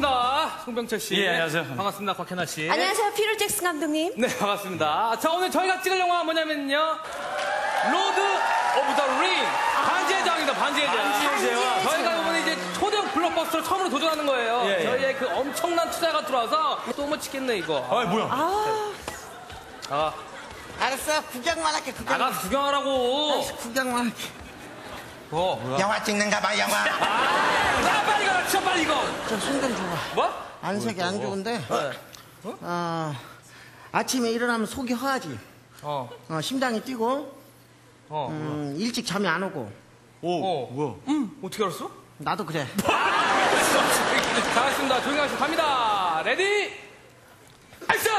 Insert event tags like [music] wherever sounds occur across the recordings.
반갑습니다. 송병철 씨. 예, 안녕하세요. 반갑습니다. 곽현화 씨. 안녕하세요, 피터 잭슨 감독님. 네, 반갑습니다. 자, 오늘 저희가 찍을 영화가 뭐냐면요. Lord of the Ring. 반지의 제왕입니다, 반지의 제왕. 반지의 제왕. 저희가 이번에 이제 초대형 블록버스터로 처음으로 도전하는 거예요. 예, 예. 저희의 그 엄청난 투자가 들어와서 또뭐 찍겠네, 이거. 아 뭐야? 아, 알았어 구경만 할게 구경 나가서 구경하라고. 구경만 할게 뭐? 영화 찍는가 봐 영화 아, 나 빨리 가라, 진짜 빨리 이거. 저손좀 줘봐 뭐? 안색이 안 좋은데 네. 어, 아침에 일어나면 속이 허하지 어, 어, 심장이 뛰고 어. 음, 일찍 잠이 안 오고 오 어. 뭐야? 음, 어떻게 알았어? 나도 그래 [laughs] 잘했습니다. 조용히 하시고 갑니다. Ready, action!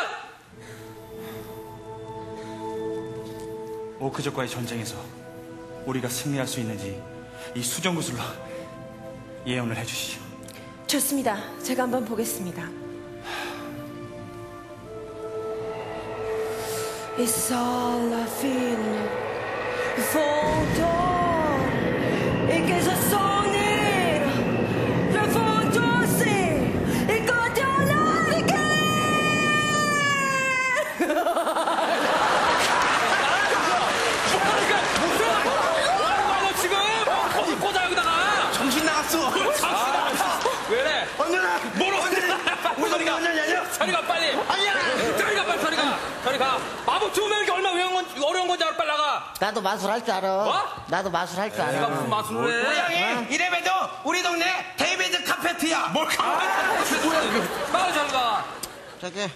오크족과의 전쟁에서 우리가 승리할 수 있는지 이 수정구슬로 예언을 해주시오. 좋습니다. 제가 한번 보겠습니다. It's all I feel for dawn. 알아 나도 마술 할 줄 알아. 뭐? 나도 마술 할줄 내가 알아 무슨 마술을 해? 형님 이래봬도 우리 동네 데이비드 카페트야. 뭘 가? 빨리 저리 가. 저기.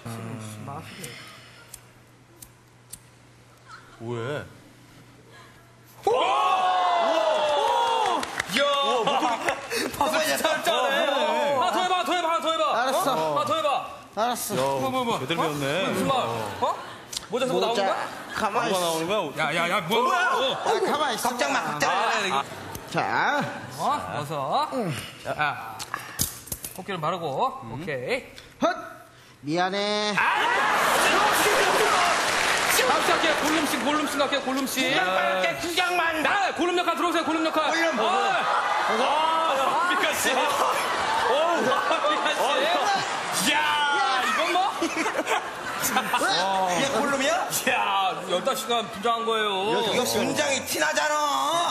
왜? 마술 진짜 잘해 하나 더 해봐 더 해봐 더 해봐. 알았어. 어? 하나 더 해봐. 알았어. 뭐뭐 뭐. 제대로 배웠네. 무슨 말? 어? 모자 쓰고 나오는 거야? 가만히 있어. 나오는 거야? 야 야 야 뭐 뭐야? 아, 가만히 있어. 걱정 마 걱정 마. 아, 이거. 자. 어? 어서. 자 코끼리 바르고. 오케이. 헛! 미안해. 시작해. 골룸씨 골룸씨 갈게요 골룸씨 구경만 할게 구경만. 나 골룸 역할 들어오세요 골룸 역할. 골룸 보고. 아 미카 씨. 오, 미카 씨. 야, 이건 뭐? 얘 골룸이야? 야, 15시간 분장한 거예요. 이거 분장이 티나잖아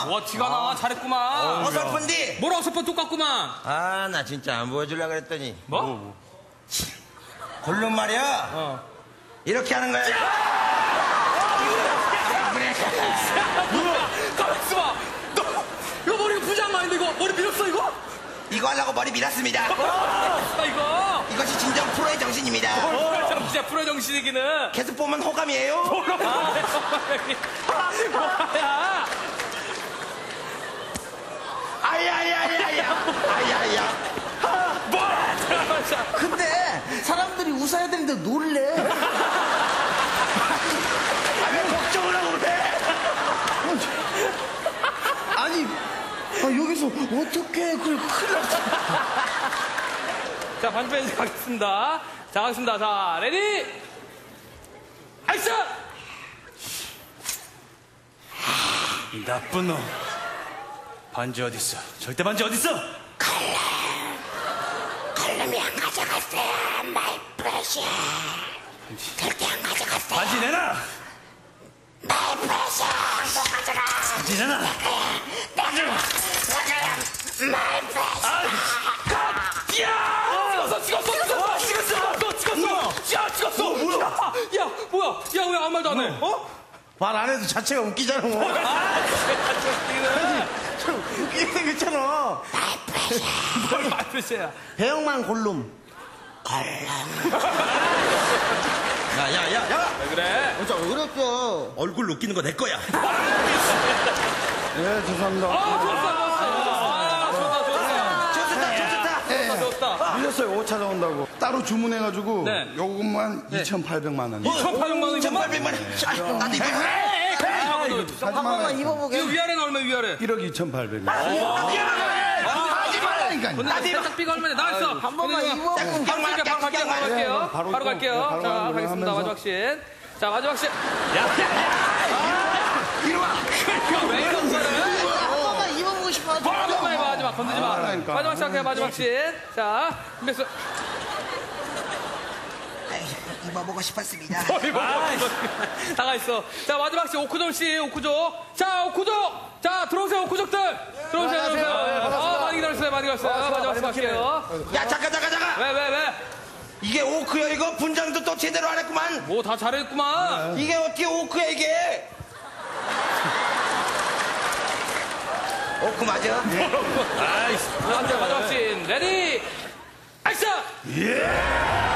와, 티가 나. 잘했구만. 어설픈디 뭘 어설퍼 똑같구만. 아 나 진짜 안 보여주려고 그랬더니 뭐? 골룸 말이야 어. 이렇게 하는 거야 가만 있어 봐. 너, 이거 머리 분장 아닌데 이거? 머리 밀었어, 이거? 이거 하려고 머리 밀었습니다 아, 이거. 이것이 진정 프로의 정신입니다 뭘 정신이야, 프로의 정신이기는. 계속 보면 호감이에요 아, 뭐야. 아야야야야 아야야 뭐야, 잠깐만, 자. 근데 사람들이 웃어야 되는데 놀래 [laughs] 왜 걱정을 하고 그래 [laughs] 아니 아, 여기서 어떻게 그걸 큰일 났어 [laughs] 자, 반주ペ 가겠습니다. 자, 가겠습니다. 자, Ready! Action! 이 나쁜 놈. 반지 어딨어? 절대 반지 어딨어? 골룸이 안 가져갔어요, my precious. 절대 안 가져갔어요, 반지 내놔! My precious. 못 가져가. 반지 내놔! My precious. 찍었어, 찍었어, 찍었어, 찍었어, 찍었어, 야, 찍었어, 뭐야? 야, 뭐야? 야, 왜 아무 말도 안 해? 어? 말 안 해도 자체가 웃기잖아 뭐. [laughs] 참 웃기게 생겼잖아 뭘 말표시야? 배영만 골룸 야야 야 왜 그래? 어, 왜 그랬어 얼굴 웃기는 거 내 거야 네 죄송합니다 아, 좋았어. 밀렸어요. 옷 찾아온다고. 따로 주문해가지고 네. 요것만 2,800만 원. 2,800만 원이면 1800만 원 나도 이거 한 번만 입어보게 이거 위아래는 얼마 위아래? 1억 2,800만 원. 하지 말라니까 나도 딱 삐가 얼마냐? 나왔어. 한 번만 입어. 바로 갈게요. 바로 갈게요. 바로 갈게요. 자, 가겠습니다. 마지막 씬. 자, 마지막 씬. 야, 야, 야. 이리 와. 왜 이런 거를? 한 번만 입어보고 싶어 한 번만 해봐, 마지막. 건드지 마. 그러니까. 마지막 씬 할게요, 마지막 씬. 자, 준비했어. 에이, 입어보고 싶었습니다. 나가 있어. 자, 마지막 씨, 오쿠정 씨, 오쿠족. 자, 오쿠족! 자, 들어오세요, 오쿠족들! 들어오세요, 들어오세요. 아, 많이 기다렸어요, 많이 기다렸어요. 마지막 씨 갈게요. 야, 잠깐, 잠깐, 잠깐. 왜, 왜, 왜? 이게 orc야, 이거 분장도 또 제대로 안 했구만. 뭐 다 잘했구만. 이게 어떻게 orc야, 이게? 오크 맞아? [laughs] 아이씨. 자, 마지막 씬, Ready! Action!